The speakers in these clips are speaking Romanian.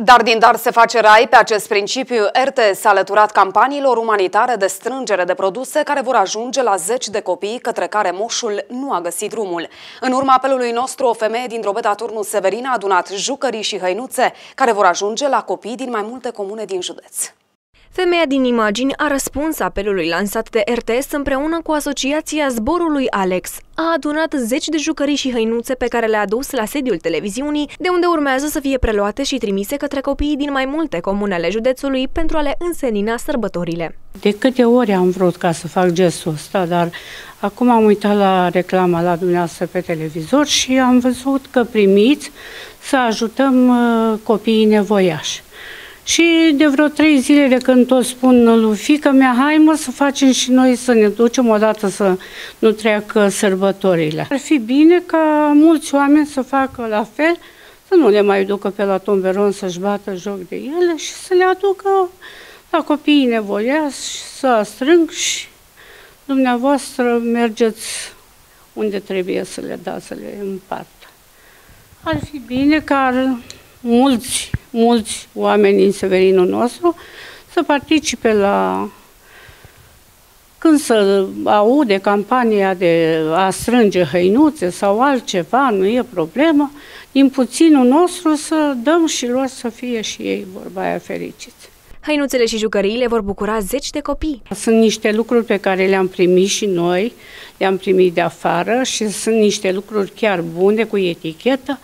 Dar din dar se face rai, pe acest principiu RTS a alăturat campaniilor umanitare de strângere de produse care vor ajunge la zeci de copii către care moșul nu a găsit drumul. În urma apelului nostru, o femeie din Drobeta Turnu Severin a adunat jucării și hăinuțe care vor ajunge la copii din mai multe comune din județ. Femeia din imagini a răspuns apelului lansat de RTS împreună cu asociația Zborului Alex. A adunat zeci de jucării și hăinuțe pe care le-a dus la sediul televiziunii, de unde urmează să fie preluate și trimise către copiii din mai multe comunele județului pentru a le însenina sărbătorile. De câte ori am vrut ca să fac gestul ăsta, dar acum am uitat la reclama la dumneavoastră pe televizor și am văzut că primiți să ajutăm uh, copiii nevoiași. Și de vreo trei zile de când tot spun lui fică mea, hai mă să facem și noi să ne ducem odată să nu treacă sărbătorile. Ar fi bine ca mulți oameni să facă la fel, să nu le mai ducă pe la tomberon să-și bată joc de ele și să le aducă la copiii nevoiași, să strâng și dumneavoastră mergeți unde trebuie să le dați, să le împartă. Ar fi bine ca mulți mulți oameni din Severinul nostru să participe la când să aude campania de a strânge hăinuțe sau altceva, nu e problemă, din puținul nostru să dăm și lor să fie și ei, vorba aia, fericiți. Hăinuțele și jucăriile vor bucura zeci de copii. Sunt niște lucruri pe care le-am primit și noi, le-am primit de afară și sunt niște lucruri chiar bune, cu etichetă,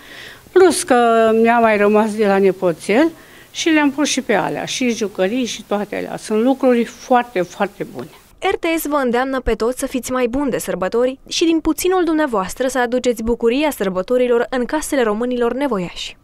Plus că mi-a mai rămas de la nepoțel și le-am pus și pe alea, și jucării și toate alea. Sunt lucruri foarte, foarte bune. RTS vă îndeamnă pe toți să fiți mai buni de sărbători și din puținul dumneavoastră să aduceți bucuria sărbătorilor în casele românilor nevoiași.